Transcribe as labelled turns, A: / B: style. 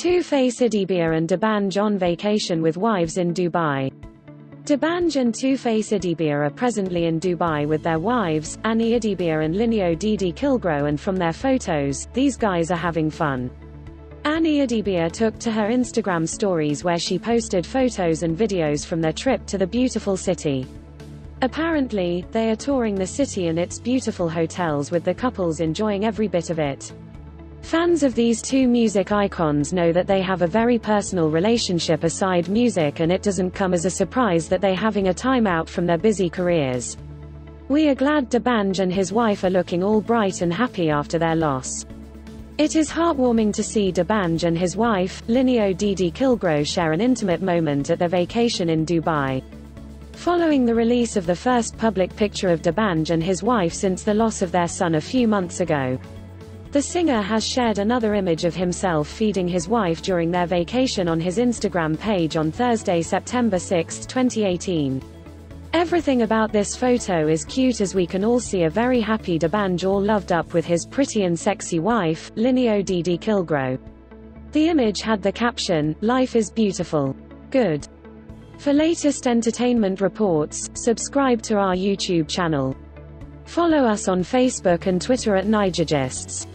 A: Two-Face Idibia and D'banj on vacation with wives in Dubai. D'banj and Two-Face Idibia are presently in Dubai with their wives, Annie Idibia and Lineo Didi Kilgrow and from their photos, these guys are having fun. Annie Idibia took to her Instagram stories where she posted photos and videos from their trip to the beautiful city. Apparently, they are touring the city and its beautiful hotels with the couples enjoying every bit of it. Fans of these two music icons know that they have a very personal relationship aside music and it doesn't come as a surprise that they are having a time out from their busy careers. We are glad D'banj and his wife are looking all bright and happy after their loss. It is heartwarming to see D'banj and his wife, Lineo Didi Kilgrow share an intimate moment at their vacation in Dubai. Following the release of the first public picture of D'banj and his wife since the loss of their son a few months ago, the singer has shared another image of himself feeding his wife during their vacation on his Instagram page on Thursday, September 6, 2018. Everything about this photo is cute as we can all see a very happy D'banj all loved up with his pretty and sexy wife, Lineo Didi Kilgrow. The image had the caption, Life is beautiful. Good. For latest entertainment reports, subscribe to our YouTube channel. Follow us on Facebook and Twitter at NaijaGists.